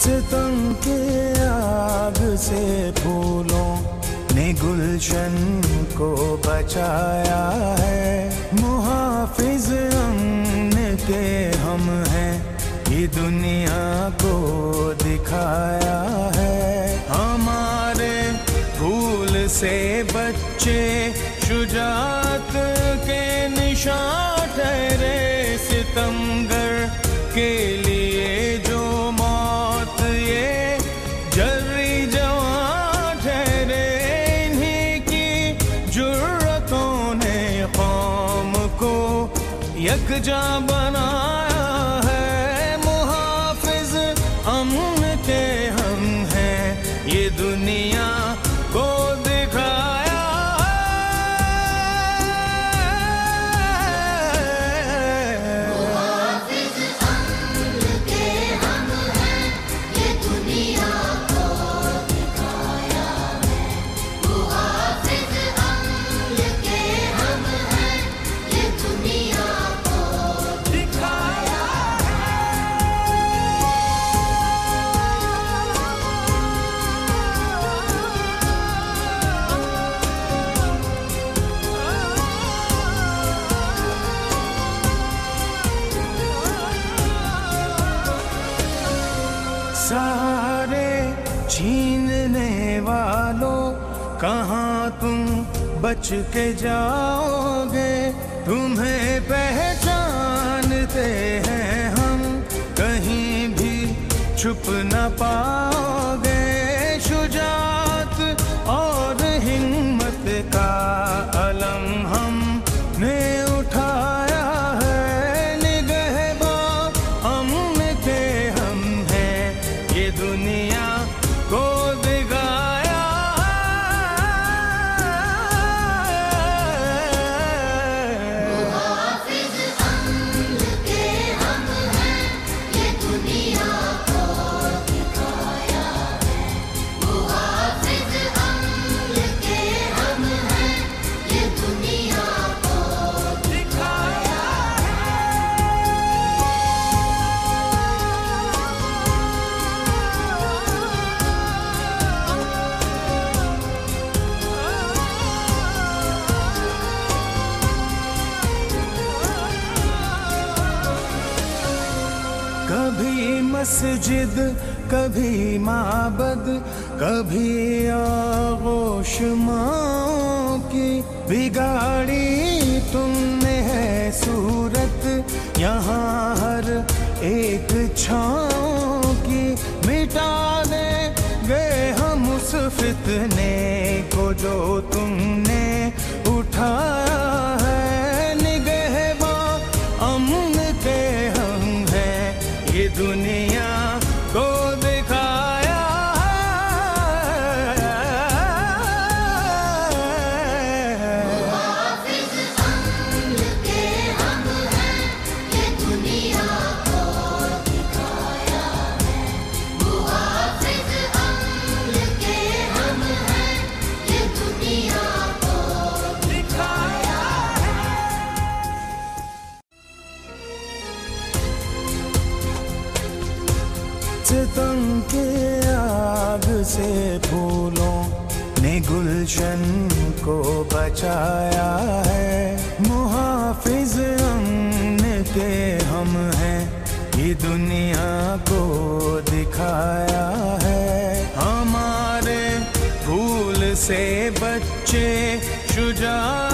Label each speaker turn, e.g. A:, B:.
A: सितम के आग से फूलों ने गुलशन को बचाया है। मुहाफिज अमन के हम हैं, ये दुनिया को दिखाया है। हमारे फूल से बच्चे शुजात के निशान ठहरे सितमगर के यकजा बनाया सारे छीनने वालों, कहाँ तुम बच के जाओगे? तुम्हें पहचानते हैं हम, कहीं भी छुप न पाओगे मस्जिद, कभी माबद, कभी आगोश माँ की। बिगाड़ी तुमने है सूरत, यहाँ हर एक छाँव की। मिटा दे गए हम उस फितने को जो तुमने उठाया। सितम के आग से फूलों ने गुलशन को बचाया है। मुहाफिज अमन के हम हैं, ये दुनिया को दिखाया है। हमारे फूल से बच्चे, शुजा